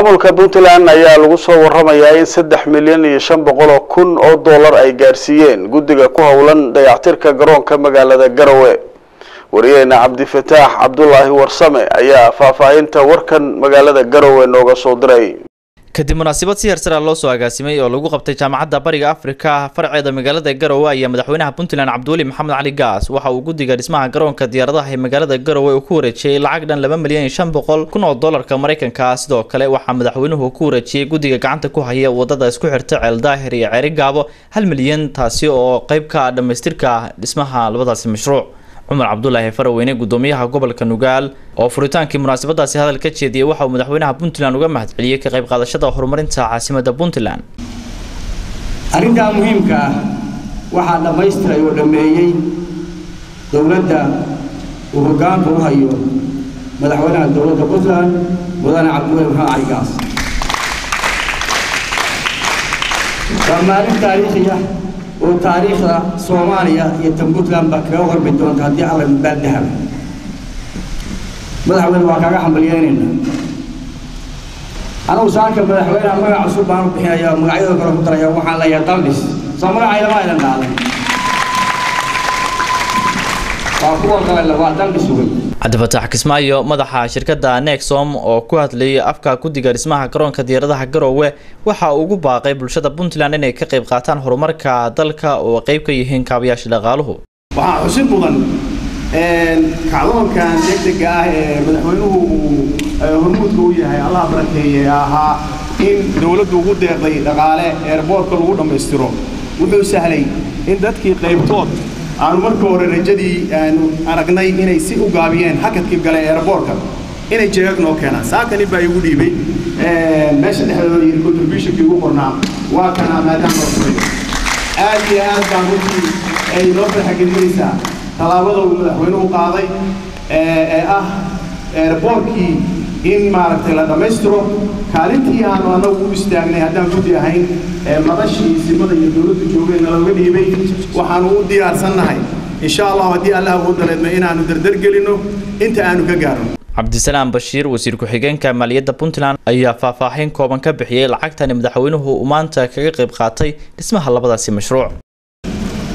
maamulka puntland ayaa lagu soo waramayaa in saddex milyan iyo shan boqol oo kun oo dollar ay gaarsiiyeen. Guddiga ku howlan dayactirka garoonka magaalada garowe wariyaheena cabdifataax cabdulaahi warsame ayaa faahfaahinta warkan magaalada garowe nooga soo diray kadib munaasabad si hersara loo soo agaasimay oo lagu qabtay jaamacadda bariga afrika farceeda magaalada garowe ayaa madaxweynaha puntland cabdiweli maxamed cali gaas waxa uu guddiga dhismaha garoonka diyaaradaha ee magaalada garowe uu ku wareejiyey lacag dhan laba milyan iyo shan boqol kun oo dollarka maraykanka. Sidoo kale waxaa madaxweynuhu ku wareejiyey guddiga gacanta ku haya waddada isku xirta ceel daahir iyo ceeri gaabo hal milyan taasi oo qayb ka ah dhammaystirka dhismaha labadaasi mashruuc cumar cabdulaahi faraweyne gudoomiyaha gobolka nugaal oo furitaankii munaasabadaasi hadal ka jeediyey waxa uu madaxweynaha puntland uga mahadceliyey ka qayb qaadashada horumarinta caasimada puntland. Arrintaa muhiimka ah waxaa dhammaystiray oo dhammeeyey dowladda uu hoggaanka u hayo madaxweynaha dowladda puntland mudane cabdiweli maxamed cali gaas waa maalin taariikhi ah oo taariikhda soomaaliya iyo tan puntland baa kaga warbi doonta haddii alla baaldahab madaxweyne waa kaaga xambalyeynayna anugu saaka madaxweyneha magac cusub baan u bixinaya magacyada kale ku daraya waxaan leeyahay daldhis soo magacaylama aydan dhaaday waa kuwa kale waa daldhis wey cabdifataax kismaayo madaxa shirkadda nexom oo ku hadlayay afka guddiga dhismaha garoonka diyaaradaha garowe waxa uu ugu baaqay bulshada puntland inay ka qayb qaataan horumarka dalka oo qayb ka yihiin kaabayaasha dhaqaaluhu. Waxaa xusid mudan kacdoonkan degdega ah ee madaxweynuhu uu hormuudka u yahay allaha barakeeye ahaa in dowladdu ugu deeqday dhaqaale eerboortka lagu dhammaystiro. Wuxuu sahlay in dadkii qaybtood aanu marka hore rajadii aanu aragnay inay si u gaabiyeen hakadkii gale eerboorka inay jeegag noo keenaan. Saakani baa igu dhiibay. Meesha dhexdooda yidhi contributionkii ugu qornaa waa kana maadaama aad iyo aad baan runtii ay noo farxagelinaysaa tallaabada uu madaxweynuhu qaaday ee ah eerboorkii in maaragtay la dhammaystiro kaalintii aanu annagu u istaagnay haddaan guddi ahayn ee madashii simada iyo dowladdu joogeen nalooga dhiibay waxaanu u diyaarsannahay. Insha allahu haddii allah uu daleedno inaanu dardargelinno inta aanu ka gaarno. Cabdisalaam bashiir wasiir ku-xigeenka maaliyadda puntland ayaa faahfaahin kooban ka bixiyey lacagtani madaxweynuhu uu maanta kaga qayb qaatay dhismaha labadaasi mashruuc.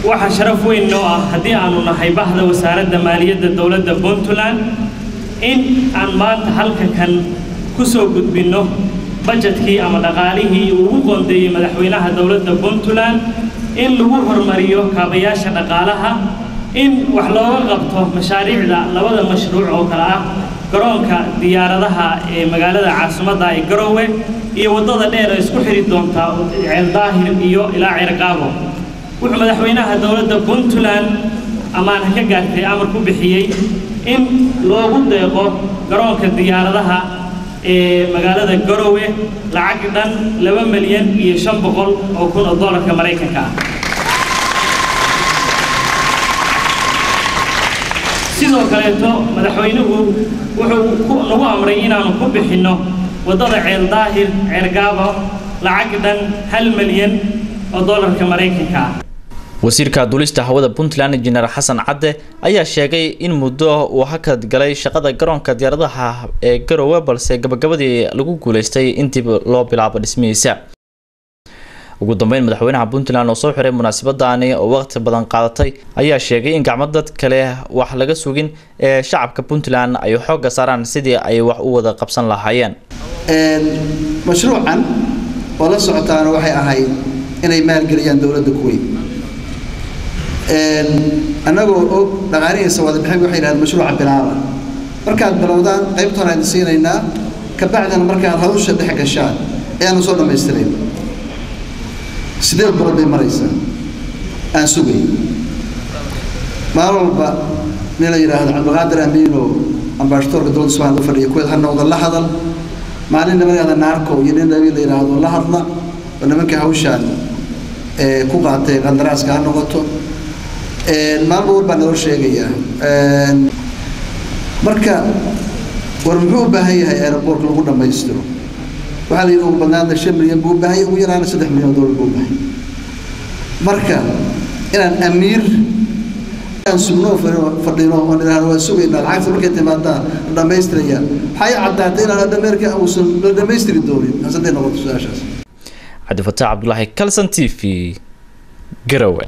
Waxaa sharaf weyn noo ah haddii aanu nahay bahda wasaaradda maaliyadda dowladda puntland in aan maanta halka kan ku soo gudbinno bajetkii ama dhaqaalihii ugu qoondeeyey madaxweynaha dowladda puntland in lagu hormariyo kaabayaasha dhaqaalaha in wax looga qabto mashaariicda labada mashruuc oo kale ah garoonka diyaaradaha ee magaalada caasimadda ee garowe iyo waddada dheer ee isku xidhi doonta ceeldaahir iyo ilaa ceerqaabo wuxuu madaxweynaha dowladda puntland ammaanha ka gaartay amar ku bixiyey in loogu deeqo garoonka diyaaradaha ee magaalada garowe lacag dhan laba milyan iyo shan boqol oo kun oo dollarka maraykanka ah. Sidoo kaleeto madaxweynuhu wuxuu nagu amray inaanu ku bixinno waddada ceel daahir ceergaabo lacag dhan hal milyan oo dollarka maraykanka ah wasiirka duulista hawada puntland injineer xasan cadde ayaa sheegay in muddo uu hakad galay shaqada garoonka diyaaradaha ee garowe balse gabagabadii lagu guuleystay in dib loo bilaabo dhismihiisa. Ugu dambeyn madaxweynaha puntland oo soo xiray munaasabadani oo waqti badan qaadatay ayaa sheegay in gacmo dad kale wax laga sugin ee shacabka puntland ay xoogga saaraan sidii ay wax u wada qabsan lahaayeen. Mashruucan oo la socotaana waxay ahayd inay maalgeliyaan dowladda kuweyt annagoo og dhaqaalihiisa wada bixin waxay yidhahdeen mashruuca bilaaba markaad bilowdaan qaybtoona idin siinaynaa kabacdina markaad hawsha dhex gashaan ayaanu soo dhammaystirayn. Sideed bilood bay maraysaa? Aan sugay. Maalin walba nin la yidhaahdo cabdiqaadir amiino ambaashatoorka dowladda somaaliya u fadhiya kuweed ha la hadal. Maalin nimanada naarko iyo nin nabi la yidhaahdo la hadla oo nimanka hawshaan ku qaatay qandaraaska ha noqoto maalmo war baa naloo sheegayaa marka war muxuu u baahan yahay aeroboortka lagu dhammaystiro waxaa la yidhi ugu badnaana shan milyan buu u baahan yahay ugu yaraana saddex milyan oo dollar buu u baahan marka inaan amiir aan sugno fadhino oon idhaahdo waan sugaynaa lacagta markay timaadaan la dhammaystiraya maxay caddaatay inaan dhameerka uusan la dhammaystiri doonin hasadday noqoto su'aashaas cabdifataax cabdulaahi kalson t v garowe